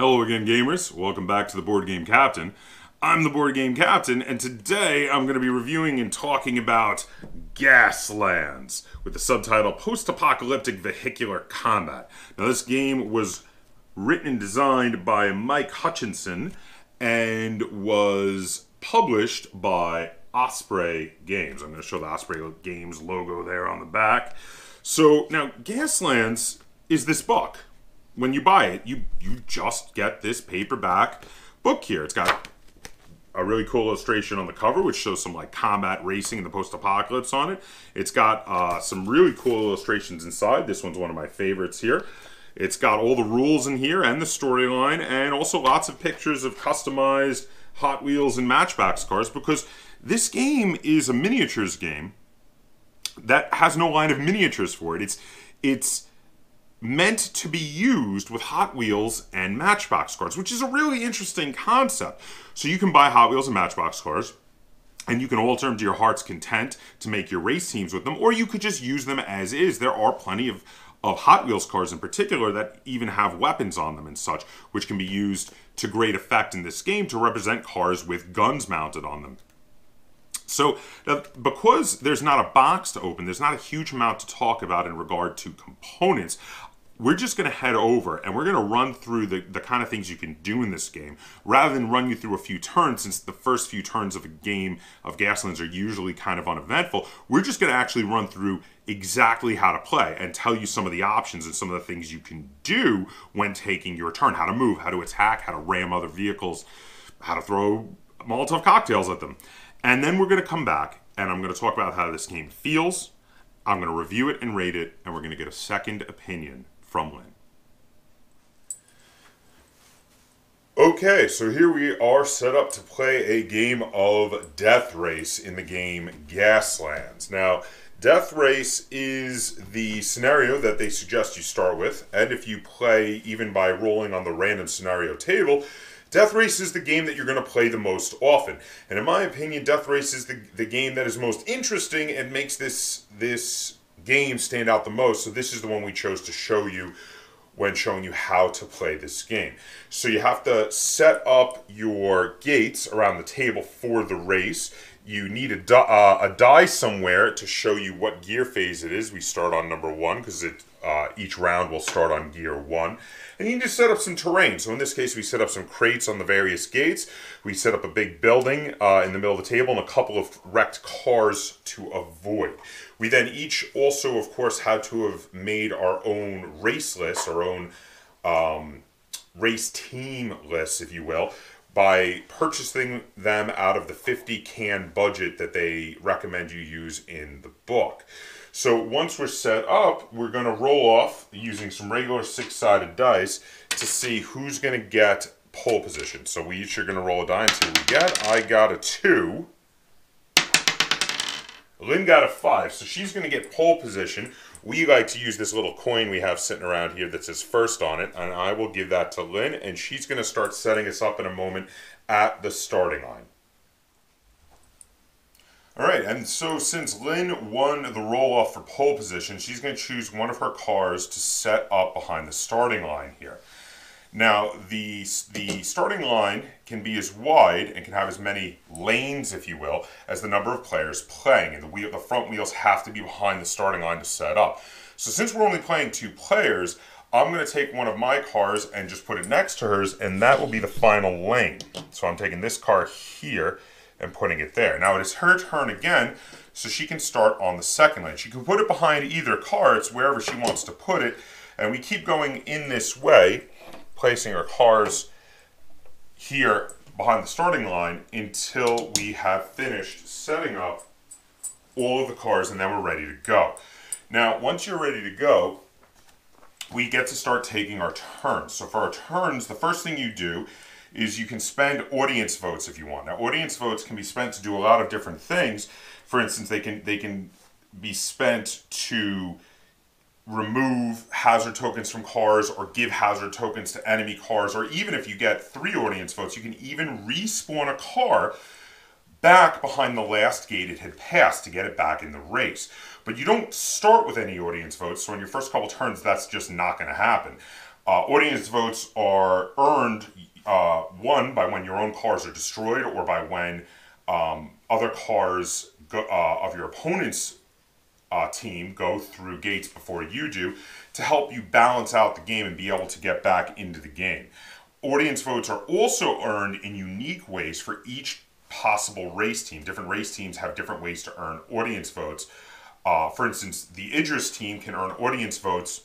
Hello again, gamers. Welcome back to the Board Game Kaptain. I'm the Board Game Kaptain, and today I'm going to be reviewing and talking about Gaslands with the subtitle Post Apocalyptic Vehicular Combat. Now, this game was written and designed by Mike Hutchinson and was published by Osprey Games. I'm going to show the Osprey Games logo there on the back. So, now, Gaslands is this book when you buy it, you you just get this paperback book here. It's got a really cool illustration on the cover, which shows some like combat racing in the post-apocalypse on it. It's got uh, some really cool illustrations inside. This one's one of my favorites here. It's got all the rules in here and the storyline, and also lots of pictures of customized Hot Wheels and Matchbox cars because this game is a miniatures game that has no line of miniatures for it. It's it's meant to be used with Hot Wheels and Matchbox cars, which is a really interesting concept. So you can buy Hot Wheels and Matchbox cars, and you can alter them to your heart's content to make your race teams with them, or you could just use them as is. There are plenty of, of Hot Wheels cars in particular that even have weapons on them and such, which can be used to great effect in this game to represent cars with guns mounted on them. So, because there's not a box to open, there's not a huge amount to talk about in regard to components we're just going to head over and we're going to run through the, the kind of things you can do in this game rather than run you through a few turns since the first few turns of a game of Gaslands are usually kind of uneventful. We're just going to actually run through exactly how to play and tell you some of the options and some of the things you can do when taking your turn how to move, how to attack, how to ram other vehicles, how to throw Molotov cocktails at them. And then we're going to come back and I'm going to talk about how this game feels. I'm going to review it and rate it, and we're going to get a second opinion from Lynn. Okay, so here we are set up to play a game of Death Race in the game Gaslands. Now, Death Race is the scenario that they suggest you start with, and if you play even by rolling on the random scenario table, Death Race is the game that you're going to play the most often. And in my opinion, Death Race is the, the game that is most interesting and makes this this games stand out the most. So this is the one we chose to show you when showing you how to play this game. So you have to set up your gates around the table for the race. You need a, uh, a die somewhere to show you what gear phase it is. We start on number one because uh, each round will start on gear one. And you need to set up some terrain. So in this case, we set up some crates on the various gates. We set up a big building uh, in the middle of the table and a couple of wrecked cars to avoid. We then each also, of course, had to have made our own race lists, our own um, race team lists, if you will, by purchasing them out of the 50 can budget that they recommend you use in the book. So once we're set up, we're going to roll off using some regular six-sided dice to see who's going to get pole position. So we each are going to roll a die and see what we get. I got a two. Lynn got a five, so she's going to get pole position. We like to use this little coin we have sitting around here that says first on it, and I will give that to Lynn, and she's going to start setting us up in a moment at the starting line. All right, and so since Lynn won the roll off for pole position, she's going to choose one of her cars to set up behind the starting line here. Now, the, the starting line can be as wide and can have as many lanes, if you will, as the number of players playing. And the, wheel, the front wheels have to be behind the starting line to set up. So since we're only playing two players, I'm going to take one of my cars and just put it next to hers, and that will be the final lane. So I'm taking this car here and putting it there. Now it is her turn again, so she can start on the second lane. She can put it behind either car, it's wherever she wants to put it, and we keep going in this way placing our cars here behind the starting line until we have finished setting up all of the cars and then we're ready to go. Now, once you're ready to go, we get to start taking our turns. So for our turns, the first thing you do is you can spend audience votes if you want. Now, audience votes can be spent to do a lot of different things. For instance, they can they can be spent to remove hazard tokens from cars or give hazard tokens to enemy cars, or even if you get three audience votes, you can even respawn a car back behind the last gate it had passed to get it back in the race. But you don't start with any audience votes, so in your first couple turns, that's just not going to happen. Uh, audience votes are earned uh, one by when your own cars are destroyed or by when um, other cars go, uh, of your opponent's uh, team go through gates before you do to help you balance out the game and be able to get back into the game. Audience votes are also earned in unique ways for each possible race team. Different race teams have different ways to earn audience votes. Uh, for instance, the Idris team can earn audience votes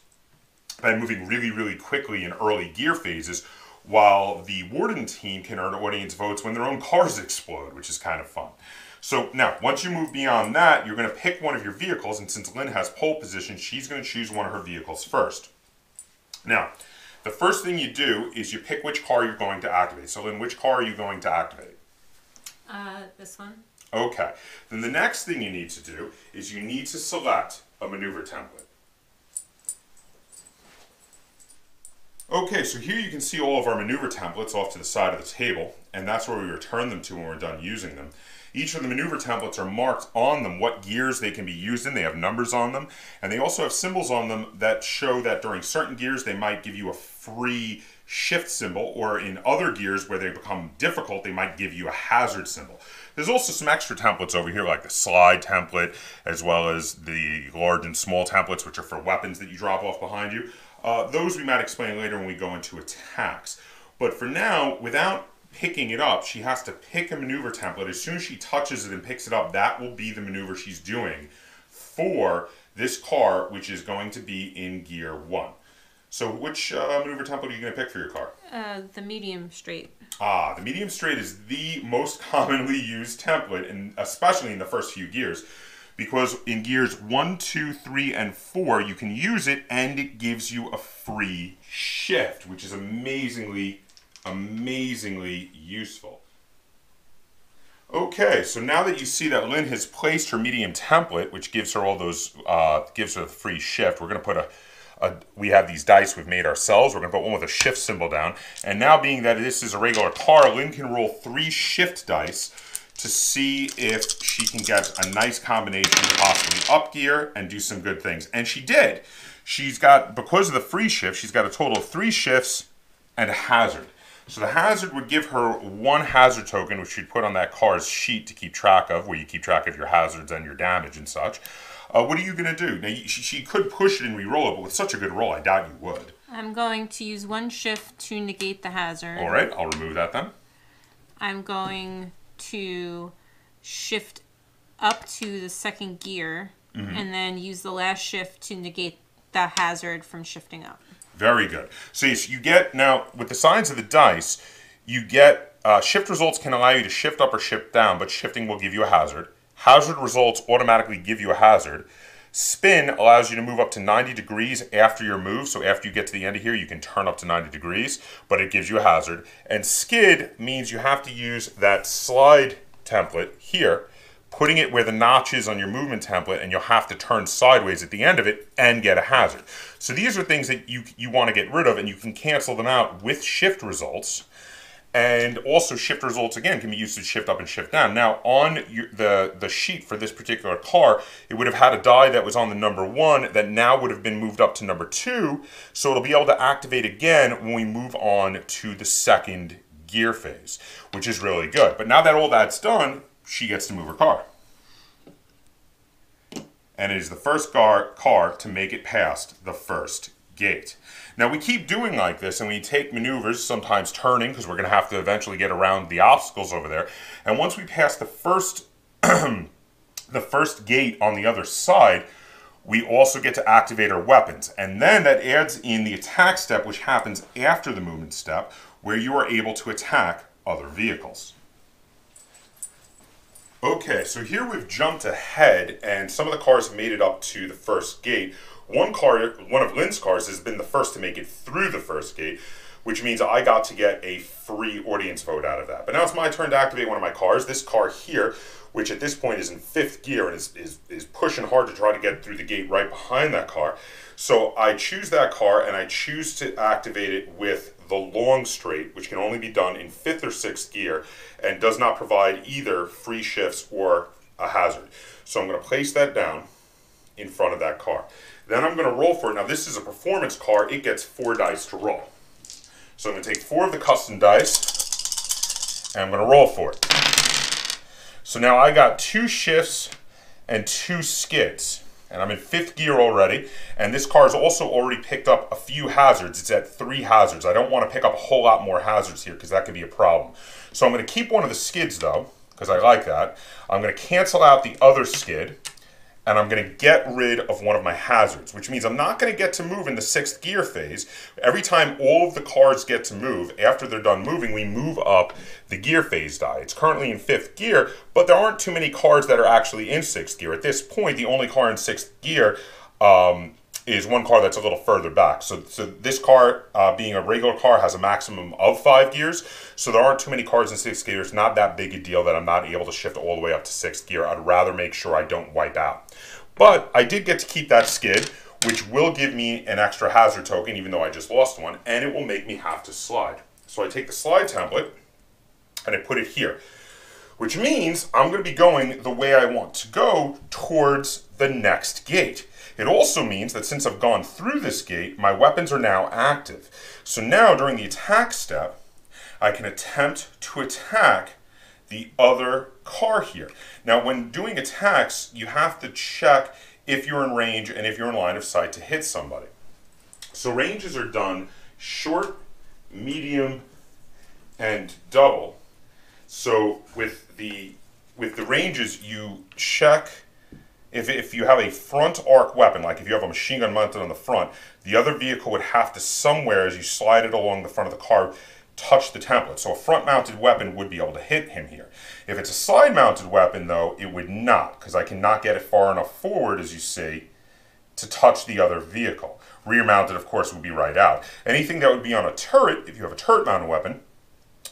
by moving really, really quickly in early gear phases, while the Warden team can earn audience votes when their own cars explode, which is kind of fun. So now, once you move beyond that, you're going to pick one of your vehicles, and since Lynn has pole position, she's going to choose one of her vehicles first. Now, the first thing you do is you pick which car you're going to activate. So Lynn, which car are you going to activate? Uh, this one. Okay. Then the next thing you need to do is you need to select a maneuver template. Okay, so here you can see all of our maneuver templates off to the side of the table, and that's where we return them to when we're done using them. Each of the maneuver templates are marked on them what gears they can be used in. They have numbers on them, and they also have symbols on them that show that during certain gears they might give you a free shift symbol, or in other gears where they become difficult, they might give you a hazard symbol. There's also some extra templates over here, like the slide template, as well as the large and small templates, which are for weapons that you drop off behind you. Uh, those we might explain later when we go into attacks. But for now, without picking it up, she has to pick a maneuver template. As soon as she touches it and picks it up, that will be the maneuver she's doing for this car, which is going to be in gear one. So which uh, maneuver template are you going to pick for your car? Uh, the medium straight. Ah, the medium straight is the most commonly used template, and especially in the first few gears because in gears one, two, three, and 4, you can use it and it gives you a free shift, which is amazingly, amazingly useful. Okay, so now that you see that Lynn has placed her medium template, which gives her all those, uh, gives her the free shift, we're going to put a, a, we have these dice we've made ourselves. We're going to put one with a shift symbol down. And now being that this is a regular car, Lynn can roll three shift dice to see if she can get a nice combination, possibly up gear and do some good things. And she did. She's got, because of the free shift, she's got a total of three shifts and a hazard. So the hazard would give her one hazard token, which she'd put on that car's sheet to keep track of, where you keep track of your hazards and your damage and such. Uh, what are you going to do? Now, she, she could push it and re-roll it, but with such a good roll, I doubt you would. I'm going to use one shift to negate the hazard. All right, I'll remove that then. I'm going to shift up to the second gear mm-hmm. and then use the last shift to negate the hazard from shifting up. Very good. So you get now with the signs of the dice, you get uh, shift results can allow you to shift up or shift down, but shifting will give you a hazard. Hazard results automatically give you a hazard. Spin allows you to move up to 90 degrees after your move. So after you get to the end of here, you can turn up to 90 degrees, but it gives you a hazard. And skid means you have to use that slide template here, putting it where the notch is on your movement template, and you'll have to turn sideways at the end of it and get a hazard. So these are things that you, you want to get rid of, and you can cancel them out with shift results. And also shift results again can be used to shift up and shift down. Now on your, the, the sheet for this particular car, it would have had a die that was on the number one that now would have been moved up to number two. So it'll be able to activate again when we move on to the second gear phase, which is really good. But now that all that's done, she gets to move her car. And it is the first car, car to make it past the first gate. Now we keep doing like this and we take maneuvers, sometimes turning because we're going to have to eventually get around the obstacles over there. And once we pass the first, the first gate on the other side, we also get to activate our weapons. And then that adds in the attack step, which happens after the movement step, where you are able to attack other vehicles. Okay, so here we've jumped ahead and some of the cars made it up to the first gate. One car, one of Lynn's cars, has been the first to make it through the first gate, which means I got to get a free audience vote out of that. But now it's my turn to activate one of my cars. This car here, which at this point is in fifth gear and is, is, is pushing hard to try to get through the gate right behind that car. So I choose that car and I choose to activate it with the long straight, which can only be done in fifth or sixth gear and does not provide either free shifts or a hazard. So I'm going to place that down in front of that car. Then I'm going to roll for it. Now this is a performance car. It gets four dice to roll. So I'm going to take four of the custom dice and I'm going to roll for it. So now I got two shifts and two skids. And I'm in fifth gear already. And this car has also already picked up a few hazards. It's at three hazards. I don't want to pick up a whole lot more hazards here because that could be a problem. So I'm going to keep one of the skids though, because I like that. I'm going to cancel out the other skid and I'm going to get rid of one of my hazards, which means I'm not going to get to move in the sixth gear phase. Every time all of the cars get to move, after they're done moving, we move up the gear phase die. It's currently in fifth gear, but there aren't too many cars that are actually in sixth gear. At this point, the only car in sixth gear um, is one car that's a little further back. So, so this car, uh, being a regular car, has a maximum of five gears. So there aren't too many cars in sixth gear. It's not that big a deal that I'm not able to shift all the way up to sixth gear. I'd rather make sure I don't wipe out. But I did get to keep that skid, which will give me an extra hazard token, even though I just lost one, and it will make me have to slide. So I take the slide template and I put it here, which means I'm going to be going the way I want to go towards the next gate. It also means that since I've gone through this gate, my weapons are now active. So now during the attack step, I can attempt to attack the other car here. Now when doing attacks, you have to check if you're in range and if you're in line of sight to hit somebody. So ranges are done short, medium, and double. So with the with the ranges, you check if, if you have a front arc weapon, like if you have a machine gun mounted on the front, the other vehicle would have to somewhere, as you slide it along the front of the car, touch the template. So a front mounted weapon would be able to hit him here. If it's a side mounted weapon, though, it would not, because I cannot get it far enough forward, as you see, to touch the other vehicle. Rear mounted, of course, would be right out. Anything that would be on a turret, if you have a turret mounted weapon,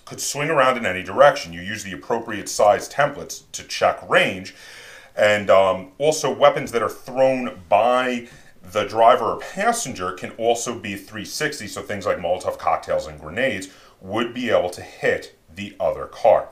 could swing around in any direction. You use the appropriate size templates to check range, and um, also, weapons that are thrown by the driver or passenger can also be 360, so things like Molotov cocktails and grenades would be able to hit the other car.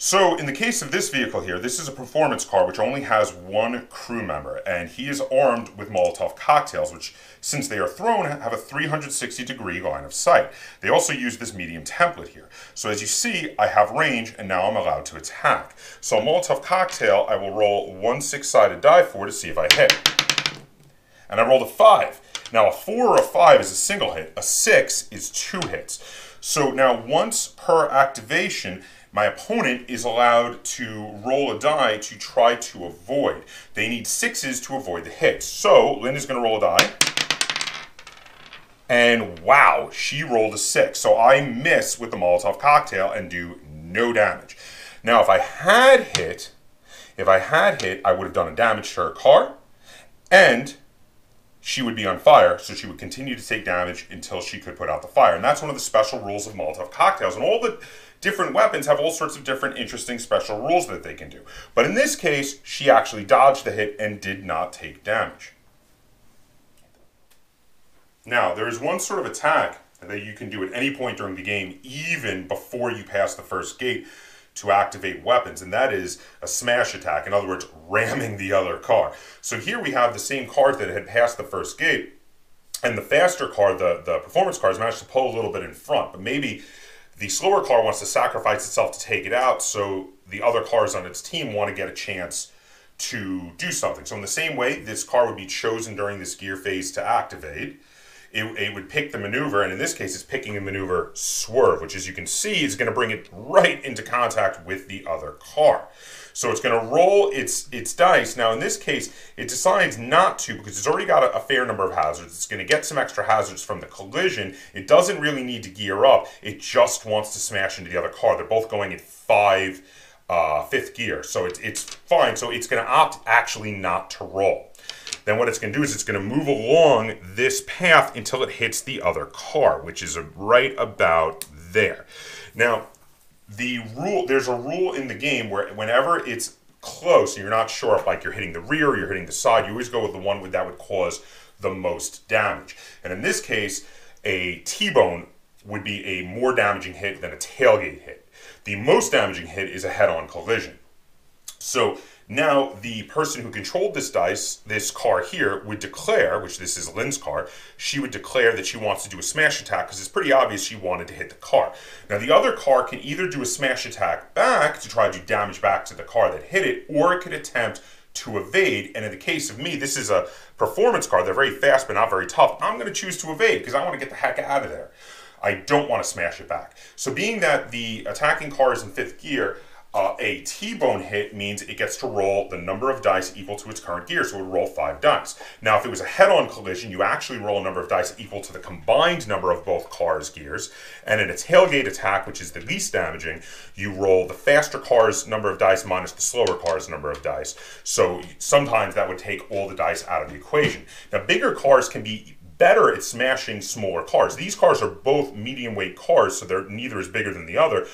So in the case of this vehicle here, this is a performance car which only has one crew member, and he is armed with Molotov cocktails, which, since they are thrown, have a 360 degree line of sight. They also use this medium template here. So as you see, I have range, and now I'm allowed to attack. So Molotov cocktail, I will roll one six-sided die for to see if I hit. And I rolled a five. Now a four or a five is a single hit. A six is two hits. So now once per activation, my opponent is allowed to roll a die to try to avoid. They need sixes to avoid the hits. So Linda's going to roll a die. And wow, she rolled a six. So I miss with the Molotov cocktail and do no damage. Now, if I had hit, if I had hit, I would have done a damage to her car, and she would be on fire, so she would continue to take damage until she could put out the fire. And that's one of the special rules of Molotov cocktails. And all the different weapons have all sorts of different interesting special rules that they can do. But in this case, she actually dodged the hit and did not take damage. Now, there is one sort of attack that you can do at any point during the game, even before you pass the first gate, to activate weapons, and that is a smash attack. In other words, ramming the other car. So here we have the same car that had passed the first gate, and the faster car, the, the performance car, has managed to pull a little bit in front, but maybe the slower car wants to sacrifice itself to take it out, so the other cars on its team want to get a chance to do something. So in the same way, this car would be chosen during this gear phase to activate. It, it, would pick the maneuver, and in this case, it's picking a maneuver swerve, which as you can see is going to bring it right into contact with the other car. So it's going to roll its, its dice. Now, in this case, it decides not to because it's already got a, a fair number of hazards. It's going to get some extra hazards from the collision. It doesn't really need to gear up. It just wants to smash into the other car. They're both going at five, uh, fifth gear. So it's, it's fine. So it's going to opt actually not to roll. Then what it's going to do is it's going to move along this path until it hits the other car, which is right about there. Now, the rule there's a rule in the game where whenever it's close and you're not sure if like you're hitting the rear or you're hitting the side, you always go with the one that would cause the most damage. And in this case, a T-bone would be a more damaging hit than a tailgate hit. The most damaging hit is a head-on collision. So now the person who controlled this dice, this car here, would declare, which this is Lynn's car, she would declare that she wants to do a smash attack because it's pretty obvious she wanted to hit the car. Now the other car can either do a smash attack back to try to do damage back to the car that hit it, or it could attempt to evade. And in the case of me, this is a performance car. They're very fast but not very tough. I'm going to choose to evade because I want to get the heck out of there. I don't want to smash it back. So being that the attacking car is in fifth gear, uh, a T-bone hit means it gets to roll the number of dice equal to its current gear, so it would roll five dice. Now, if it was a head-on collision, you actually roll a number of dice equal to the combined number of both cars' gears. And in a tailgate attack, which is the least damaging, you roll the faster car's number of dice minus the slower car's number of dice. So sometimes that would take all the dice out of the equation. Now, bigger cars can be better at smashing smaller cars. These cars are both medium weight cars, so they're neither is bigger than the other.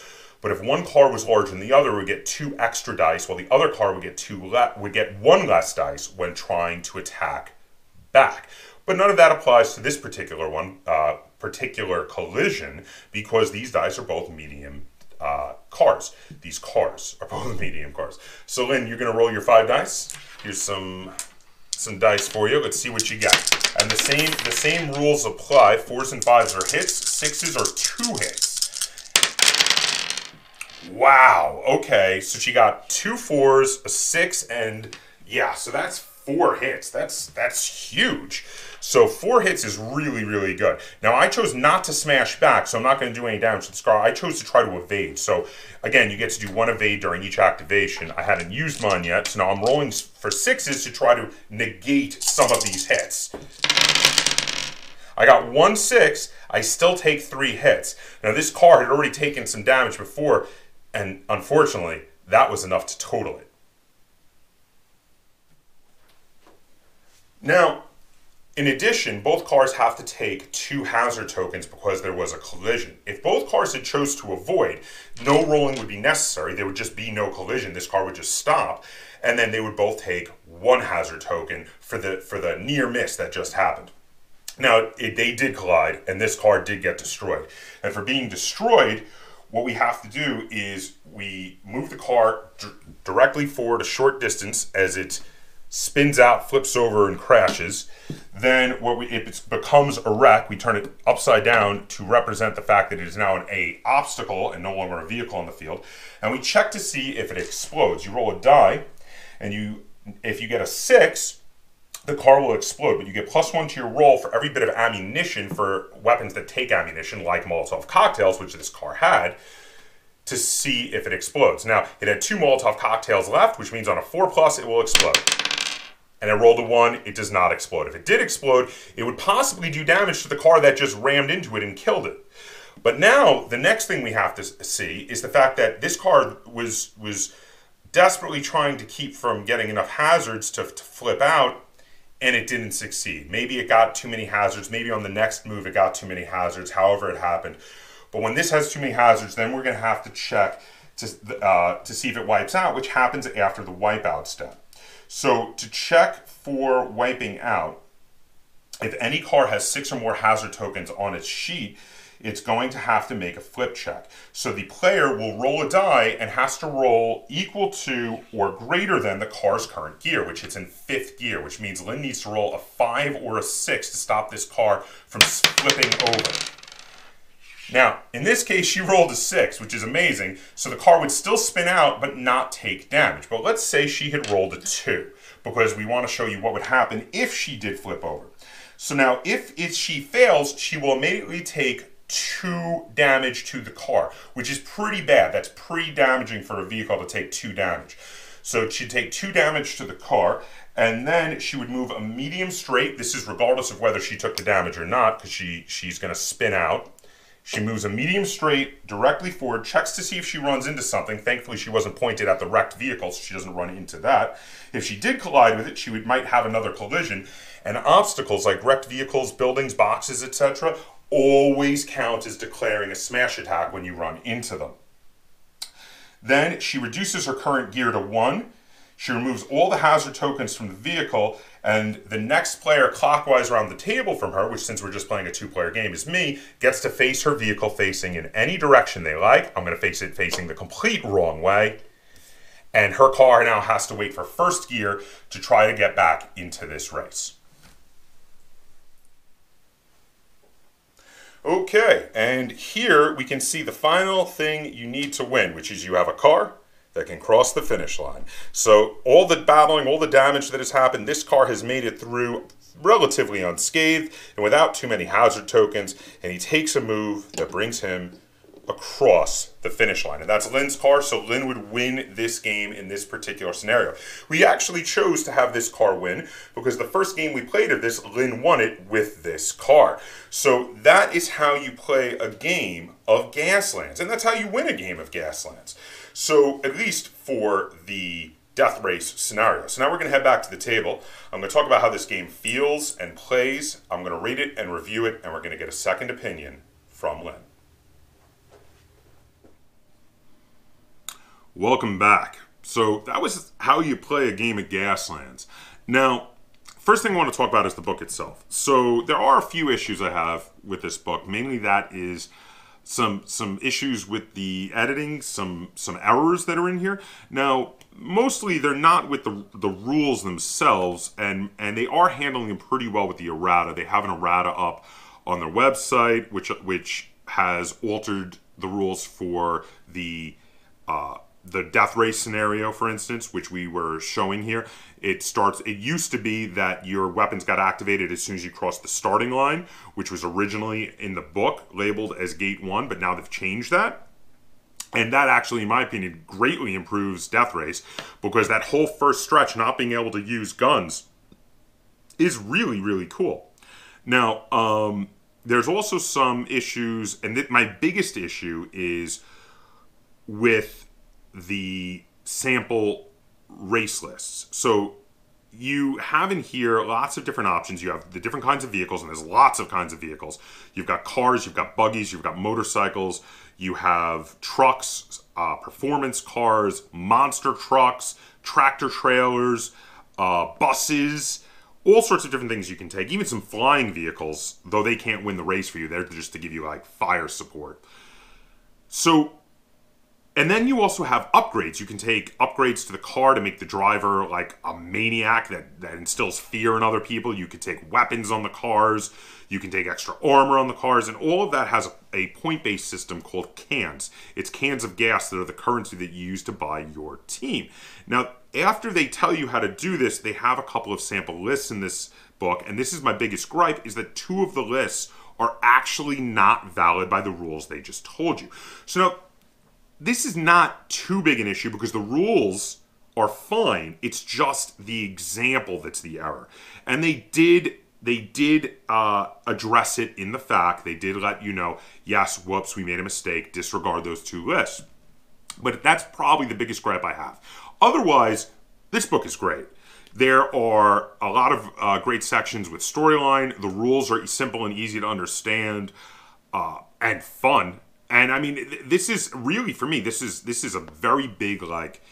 But if one car was larger than the other, would get two extra dice, while the other car would get two le- would get one less dice when trying to attack back. But none of that applies to this particular one, uh, particular collision, because these dice are both medium uh, cars. These cars are both medium cars. So Lynn, you're going to roll your five dice. Here's some some dice for you. Let's see what you get. And the same the same rules apply. Fours and fives are hits. Sixes are two hits. Wow. Okay. So she got two fours, a six, and yeah. So that's four hits. That's that's huge. So four hits is really really good. Now I chose not to smash back, so I'm not going to do any damage to the scar. I chose to try to evade. So again, you get to do one evade during each activation. I hadn't used mine yet, so now I'm rolling for sixes to try to negate some of these hits. I got one six. I still take three hits. Now this car had already taken some damage before. And unfortunately, that was enough to total it. Now, in addition, both cars have to take two hazard tokens because there was a collision. If both cars had chose to avoid, no rolling would be necessary. There would just be no collision. This car would just stop, and then they would both take one hazard token for the for the near miss that just happened. Now, it, they did collide, and this car did get destroyed. And for being destroyed, what we have to do is we move the car d- directly forward a short distance as it spins out, flips over, and crashes. Then, what we, if it becomes a wreck, we turn it upside down to represent the fact that it is now an a obstacle and no longer a vehicle on the field. And we check to see if it explodes. You roll a die, and you, if you get a six, the car will explode, but you get plus one to your roll for every bit of ammunition for weapons that take ammunition, like Molotov cocktails, which this car had, to see if it explodes. Now, it had two Molotov cocktails left, which means on a four plus, it will explode. And I rolled a one, it does not explode. If it did explode, it would possibly do damage to the car that just rammed into it and killed it. But now, the next thing we have to see is the fact that this car was was desperately trying to keep from getting enough hazards to, to flip out and it didn't succeed. Maybe it got too many hazards. Maybe on the next move it got too many hazards, however it happened. But when this has too many hazards, then we're going to have to check to, uh, to see if it wipes out, which happens after the wipeout step. So to check for wiping out, if any car has six or more hazard tokens on its sheet, it's going to have to make a flip check. So the player will roll a die and has to roll equal to or greater than the car's current gear, which it's in fifth gear, which means Lynn needs to roll a five or a six to stop this car from flipping over. Now, in this case, she rolled a six, which is amazing, so the car would still spin out but not take damage. But let's say she had rolled a two, because we want to show you what would happen if she did flip over. So now, if, if she fails, she will immediately take two damage to the car, which is pretty bad. That's pretty damaging for a vehicle to take two damage. So she'd take two damage to the car, and then she would move a medium straight. This is regardless of whether she took the damage or not, because she, she's going to spin out. She moves a medium straight directly forward, checks to see if she runs into something. Thankfully, she wasn't pointed at the wrecked vehicle, so she doesn't run into that. If she did collide with it, she would, might have another collision. And obstacles like wrecked vehicles, buildings, boxes, etc., always count as declaring a smash attack when you run into them. Then she reduces her current gear to one. She removes all the hazard tokens from the vehicle, and the next player clockwise around the table from her, which since we're just playing a two player game is me, gets to face her vehicle facing in any direction they like. I'm going to face it facing the complete wrong way. and her car now has to wait for first gear to try to get back into this race. Okay, and here we can see the final thing you need to win, which is you have a car that can cross the finish line. So all the battling, all the damage that has happened, this car has made it through relatively unscathed and without too many hazard tokens, and he takes a move that brings him across the finish line. And that's Lynn's car, so Lynn would win this game in this particular scenario. We actually chose to have this car win because the first game we played of this, Lynn won it with this car. So that is how you play a game of Gaslands, and that's how you win a game of Gaslands. So at least for the death race scenario. So now we're going to head back to the table. I'm going to talk about how this game feels and plays. I'm going to rate it and review it, and we're going to get a second opinion from Lynn. Welcome back. So that was how you play a game of Gaslands. Now, first thing I want to talk about is the book itself. So there are a few issues I have with this book. Mainly that is some some issues with the editing, some some errors that are in here. Now, mostly they're not with the the rules themselves, and and they are handling them pretty well with the errata. They have an errata up on their website, which which has altered the rules for the uh, the death race scenario, for instance, which we were showing here, it starts. It used to be that your weapons got activated as soon as you crossed the starting line, which was originally in the book labeled as Gate One, but now they've changed that. And that actually, in my opinion, greatly improves Death Race because that whole first stretch, not being able to use guns, is really, really cool. Now, um, there's also some issues, and th- my biggest issue is with the sample race lists. So you have in here lots of different options. You have the different kinds of vehicles, and there's lots of kinds of vehicles. You've got cars, you've got buggies, you've got motorcycles, you have trucks, uh, performance cars, monster trucks, tractor trailers, uh, buses, all sorts of different things you can take. Even some flying vehicles, though they can't win the race for you, they're just to give you like fire support. So and then you also have upgrades. You can take upgrades to the car to make the driver like a maniac that, that instills fear in other people. You can take weapons on the cars. You can take extra armor on the cars. And all of that has a, a point based system called cans. It's cans of gas that are the currency that you use to buy your team. Now, after they tell you how to do this, they have a couple of sample lists in this book. And this is my biggest gripe is that two of the lists are actually not valid by the rules they just told you. So now this is not too big an issue because the rules are fine. It's just the example that's the error. And they did they did uh, address it in the fact they did let you know, yes, whoops, we made a mistake. Disregard those two lists. But that's probably the biggest gripe I have. Otherwise, this book is great. There are a lot of uh, great sections with storyline. The rules are simple and easy to understand uh, and fun and I mean, this is really for me. This is this is a very big like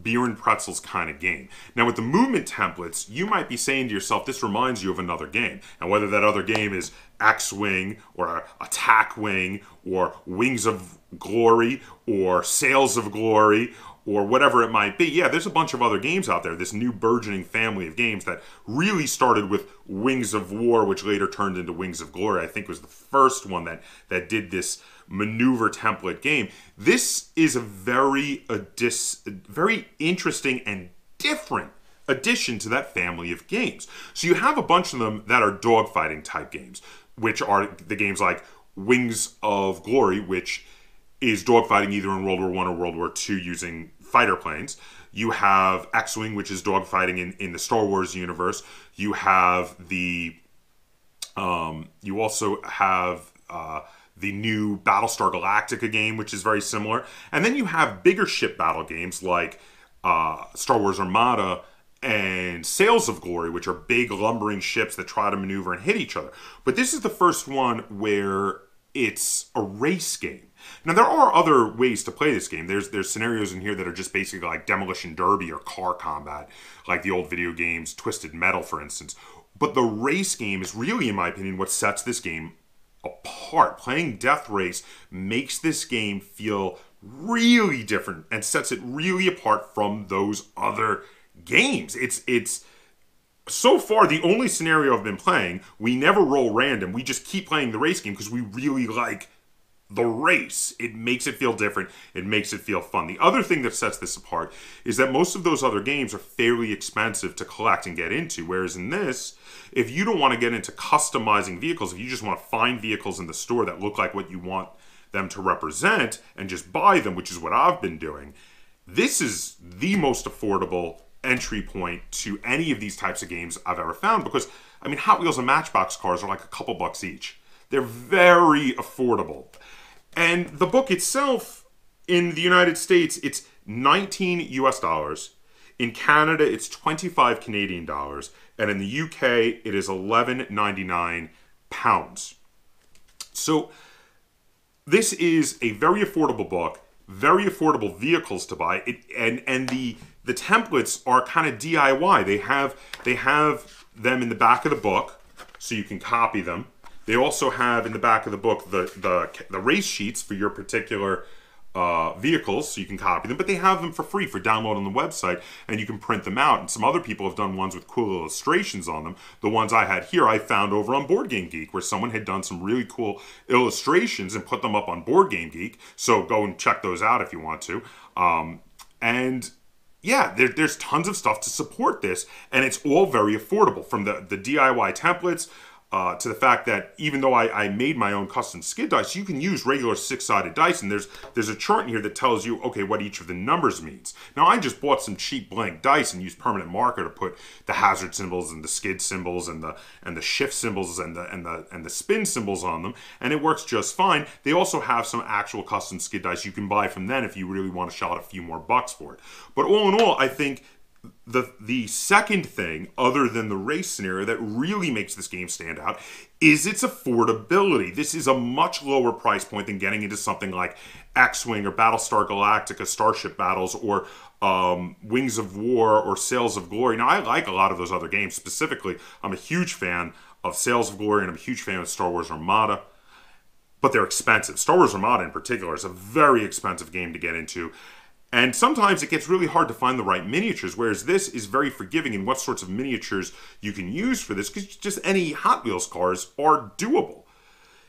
beer and pretzels kind of game. Now, with the movement templates, you might be saying to yourself, this reminds you of another game. And whether that other game is X Wing or Attack Wing or Wings of Glory or Sails of Glory or whatever it might be. Yeah, there's a bunch of other games out there, this new burgeoning family of games that really started with Wings of War, which later turned into Wings of Glory. I think was the first one that that did this maneuver template game. This is a very a dis, very interesting and different addition to that family of games. So you have a bunch of them that are dogfighting type games, which are the games like Wings of Glory, which is dogfighting either in World War One or World War Two using fighter planes. You have X-wing, which is dogfighting in, in the Star Wars universe. You have the um, you also have uh, the new Battlestar Galactica game, which is very similar. And then you have bigger ship battle games like uh, Star Wars Armada and Sails of Glory, which are big lumbering ships that try to maneuver and hit each other. But this is the first one where it's a race game. Now there are other ways to play this game. There's there's scenarios in here that are just basically like demolition derby or car combat, like the old video games Twisted Metal, for instance. But the race game is really, in my opinion, what sets this game apart. Playing Death Race makes this game feel really different and sets it really apart from those other games. It's it's so far the only scenario I've been playing, we never roll random. We just keep playing the race game because we really like the race. It makes it feel different. It makes it feel fun. The other thing that sets this apart is that most of those other games are fairly expensive to collect and get into. Whereas in this, if you don't want to get into customizing vehicles, if you just want to find vehicles in the store that look like what you want them to represent and just buy them, which is what I've been doing, this is the most affordable entry point to any of these types of games I've ever found because I mean Hot Wheels and Matchbox cars are like a couple bucks each. They're very affordable. And the book itself in the United States it's 19 US dollars. In Canada it's 25 Canadian dollars and in the UK it is 11.99 pounds. So this is a very affordable book, very affordable vehicles to buy, it, and and the the templates are kind of DIY. They have they have them in the back of the book, so you can copy them. They also have in the back of the book the the, the race sheets for your particular uh, vehicles, so you can copy them. But they have them for free for download on the website, and you can print them out. And some other people have done ones with cool illustrations on them. The ones I had here, I found over on Board Game Geek, where someone had done some really cool illustrations and put them up on Board Game Geek. So go and check those out if you want to. Um, and yeah, there, there's tons of stuff to support this, and it's all very affordable from the, the DIY templates uh, to the fact that even though I, I, made my own custom skid dice, you can use regular six-sided dice, and there's there's a chart in here that tells you okay what each of the numbers means. Now I just bought some cheap blank dice and used permanent marker to put the hazard symbols and the skid symbols and the and the shift symbols and the and the and the spin symbols on them, and it works just fine. They also have some actual custom skid dice you can buy from them if you really want to shell out a few more bucks for it. But all in all, I think the the second thing other than the race scenario that really makes this game stand out is its affordability. This is a much lower price point than getting into something like X-Wing or Battlestar Galactica Starship Battles or um, Wings of War or Sails of Glory. Now I like a lot of those other games. Specifically, I'm a huge fan of Sails of Glory and I'm a huge fan of Star Wars Armada. But they're expensive. Star Wars Armada in particular is a very expensive game to get into and sometimes it gets really hard to find the right miniatures, whereas this is very forgiving in what sorts of miniatures you can use for this, because just any Hot Wheels cars are doable.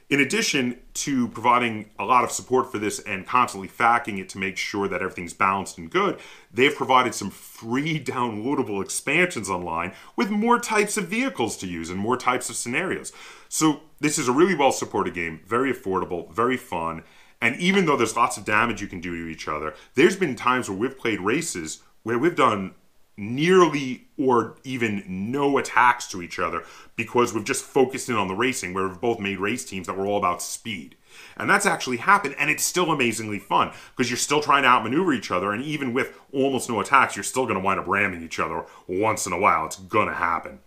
In addition to providing a lot of support for this and constantly facking it to make sure that everything's balanced and good, they've provided some free downloadable expansions online with more types of vehicles to use and more types of scenarios. So, this is a really well supported game, very affordable, very fun and even though there's lots of damage you can do to each other, there's been times where we've played races where we've done nearly or even no attacks to each other because we've just focused in on the racing where we've both made race teams that were all about speed. And that's actually happened, and it's still amazingly fun because you're still trying to outmaneuver each other, and even with almost no attacks, you're still going to wind up ramming each other once in a while. It's going to happen.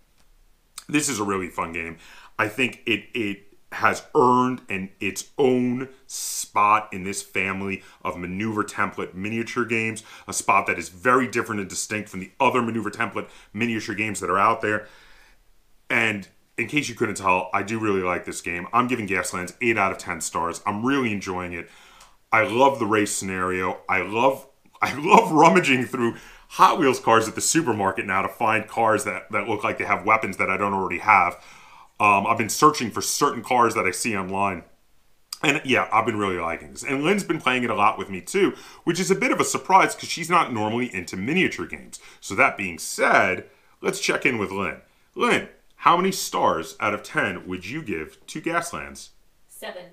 This is a really fun game. I think it it has earned an its own spot in this family of maneuver template miniature games, a spot that is very different and distinct from the other maneuver template miniature games that are out there. And in case you couldn't tell, I do really like this game. I'm giving Gaslands 8 out of 10 stars. I'm really enjoying it. I love the race scenario. I love I love rummaging through Hot Wheels cars at the supermarket now to find cars that, that look like they have weapons that I don't already have. Um, I've been searching for certain cars that I see online. And yeah, I've been really liking this. And Lynn's been playing it a lot with me too, which is a bit of a surprise because she's not normally into miniature games. So that being said, let's check in with Lynn. Lynn, how many stars out of 10 would you give to Gaslands? Seven.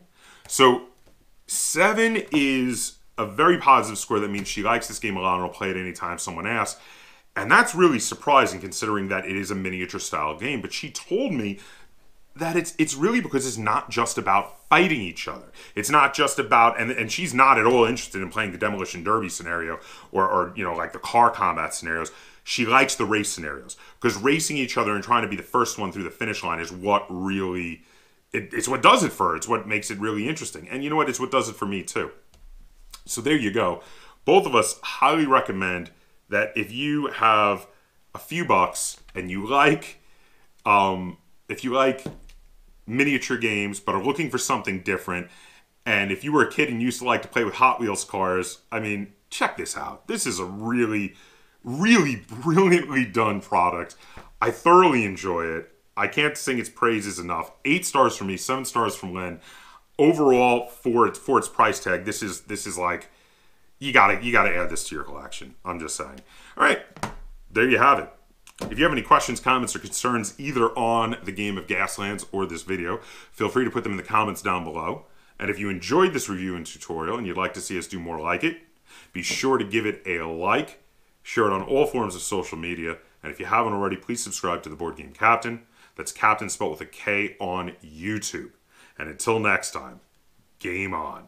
So seven is a very positive score. That means she likes this game a lot and will play it anytime someone asks. And that's really surprising considering that it is a miniature style game. But she told me that it's it's really because it's not just about fighting each other. It's not just about and and she's not at all interested in playing the demolition derby scenario or or you know like the car combat scenarios. She likes the race scenarios because racing each other and trying to be the first one through the finish line is what really it, it's what does it for her. It's what makes it really interesting. And you know what? It's what does it for me too. So there you go. Both of us highly recommend that if you have a few bucks and you like um if you like miniature games but are looking for something different And if you were a kid and used to like to play with Hot Wheels cars, I mean, check this out. This is a really, really brilliantly done product. I thoroughly enjoy it. I can't sing its praises enough. Eight stars from me, seven stars from Lynn. Overall, for its for its price tag, this is this is like you gotta you gotta add this to your collection. I'm just saying. All right, there you have it. If you have any questions, comments, or concerns either on the game of Gaslands or this video, feel free to put them in the comments down below. And if you enjoyed this review and tutorial and you'd like to see us do more like it, be sure to give it a like, share it on all forms of social media, and if you haven't already, please subscribe to the Board Game Kaptain. That's Captain spelled with a K on YouTube. And until next time, game on.